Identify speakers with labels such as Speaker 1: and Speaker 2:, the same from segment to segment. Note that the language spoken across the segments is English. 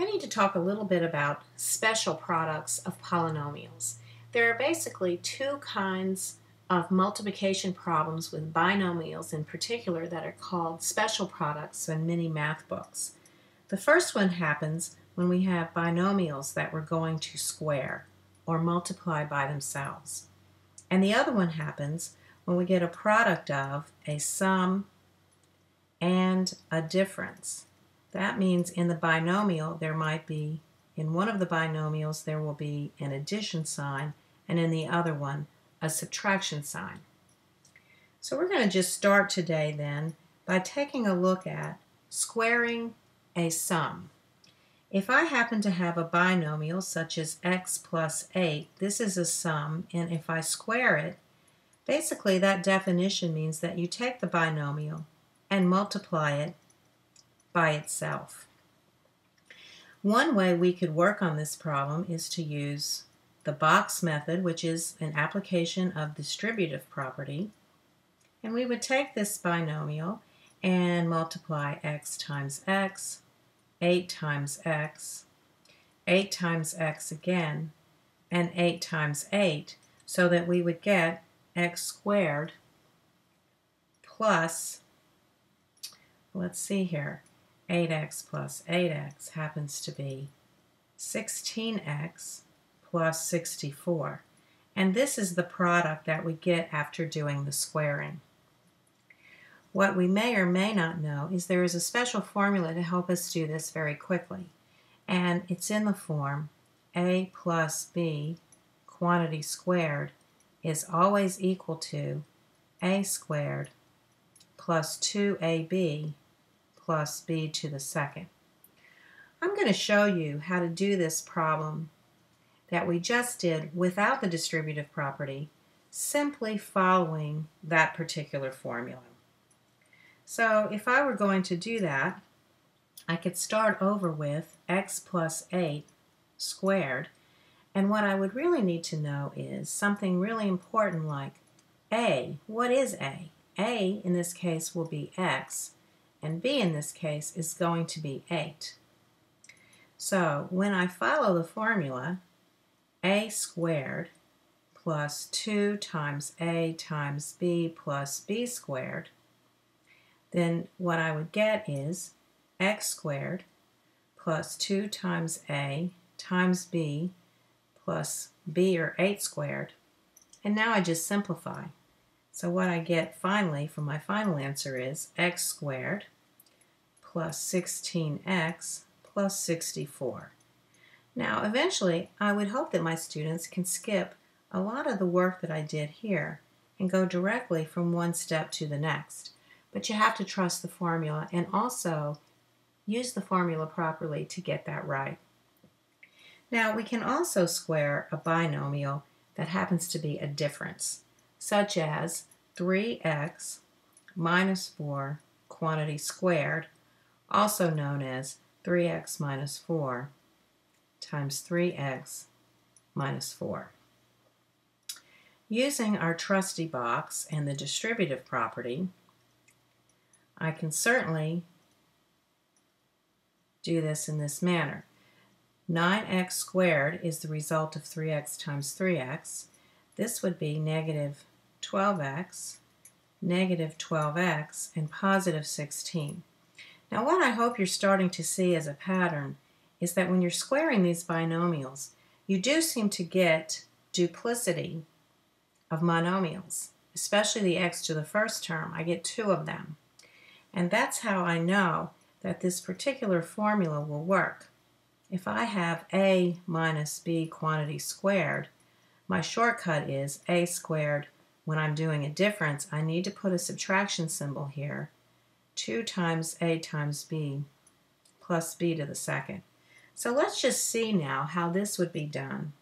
Speaker 1: we need to talk a little bit about special products of polynomials. There are basically two kinds of multiplication problems with binomials in particular that are called special products in many math books. The first one happens when we have binomials that we're going to square or multiply by themselves. And the other one happens when we get a product of a sum and a difference. That means in the binomial there might be, in one of the binomials there will be an addition sign and in the other one a subtraction sign. So we're going to just start today then by taking a look at squaring a sum. If I happen to have a binomial such as x plus 8, this is a sum, and if I square it, basically that definition means that you take the binomial and multiply it by itself. One way we could work on this problem is to use the box method, which is an application of distributive property. And we would take this binomial and multiply x times x, 8 times x, 8 times x again, and 8 times 8, so that we would get x squared plus, let's see here, 8x plus 8x happens to be 16x plus 64. And this is the product that we get after doing the squaring. What we may or may not know is there is a special formula to help us do this very quickly. And it's in the form a plus b quantity squared is always equal to a squared plus 2ab plus b to the second. I'm going to show you how to do this problem that we just did without the distributive property, simply following that particular formula. So if I were going to do that, I could start over with x plus 8 squared, and what I would really need to know is something really important like a. What is a? a in this case will be x, and b in this case is going to be 8. So when I follow the formula, a squared plus 2 times a times b plus b squared, then what I would get is x squared plus 2 times a times b plus b or 8 squared. And now I just simplify. So what I get finally for my final answer is x squared plus 16x plus 64. Now eventually I would hope that my students can skip a lot of the work that I did here and go directly from one step to the next. But you have to trust the formula and also use the formula properly to get that right. Now we can also square a binomial that happens to be a difference, such as 3x minus 4 quantity squared, also known as 3x minus 4 times 3x minus 4. Using our trusty box and the distributive property, I can certainly do this in this manner. 9x squared is the result of 3x times 3x. This would be negative 12x, negative 12x, and positive 16. Now what I hope you're starting to see as a pattern is that when you're squaring these binomials, you do seem to get duplicity of monomials, especially the x to the first term. I get two of them. And that's how I know that this particular formula will work. If I have a minus b quantity squared, my shortcut is a squared when I'm doing a difference, I need to put a subtraction symbol here. 2 times a times b plus b to the second. So let's just see now how this would be done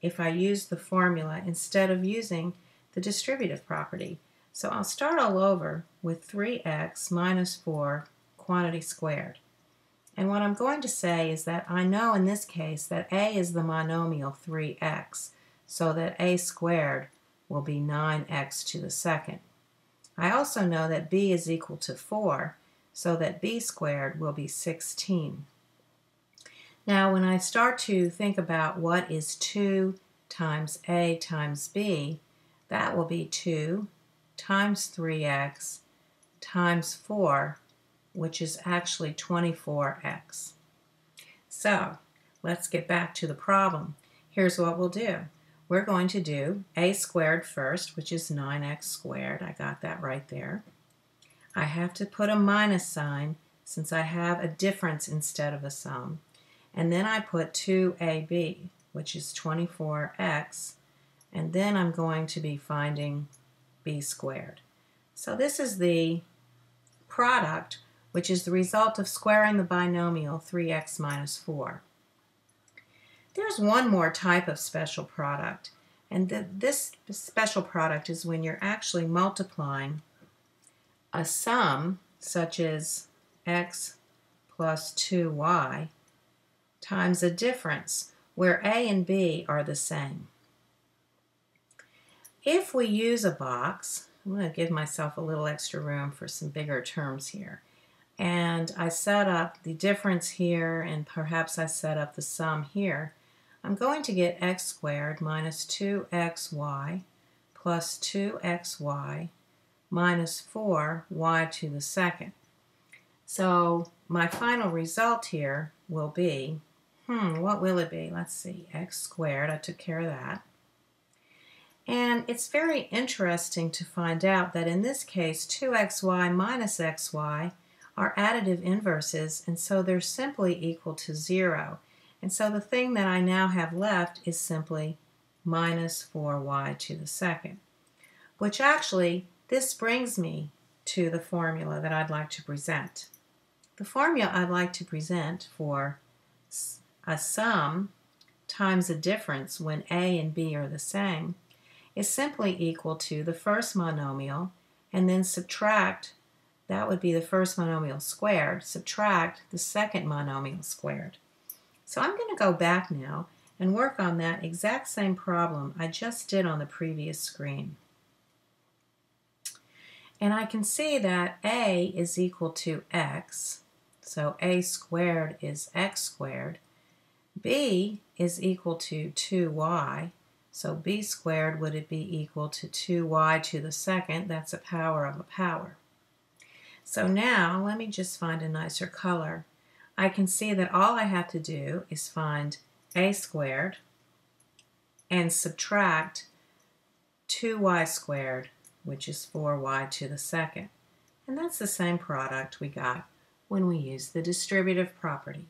Speaker 1: if I use the formula instead of using the distributive property. So I'll start all over with 3x minus 4 quantity squared. And what I'm going to say is that I know in this case that a is the monomial 3x, so that a squared will be 9x to the second. I also know that b is equal to 4, so that b squared will be 16. Now, when I start to think about what is 2 times a times b, that will be 2 times 3x times 4, which is actually 24x. So, let's get back to the problem. Here's what we'll do. We're going to do a squared first, which is 9x squared. I got that right there. I have to put a minus sign since I have a difference instead of a sum. And then I put 2ab, which is 24x, and then I'm going to be finding b squared. So this is the product, which is the result of squaring the binomial 3x minus 4. There's one more type of special product, and th this special product is when you're actually multiplying a sum, such as x plus 2y, times a difference where a and b are the same. If we use a box, I'm going to give myself a little extra room for some bigger terms here. And I set up the difference here, and perhaps I set up the sum here. I'm going to get x squared minus 2xy plus 2xy minus 4y to the second. So my final result here will be, hmm, what will it be? Let's see, x squared, I took care of that. And it's very interesting to find out that in this case, 2xy minus xy are additive inverses, and so they're simply equal to 0. And so the thing that I now have left is simply minus 4y to the second, which actually, this brings me to the formula that I'd like to present. The formula I'd like to present for a sum times a difference when a and b are the same is simply equal to the first monomial and then subtract, that would be the first monomial squared, subtract the second monomial squared. So I'm going to go back now and work on that exact same problem I just did on the previous screen. And I can see that a is equal to x, so a squared is x squared. b is equal to 2y, so b squared would it be equal to 2y to the second? That's a power of a power. So now let me just find a nicer color. I can see that all I have to do is find a squared and subtract 2y squared, which is 4y to the second. And that's the same product we got when we use the distributive property.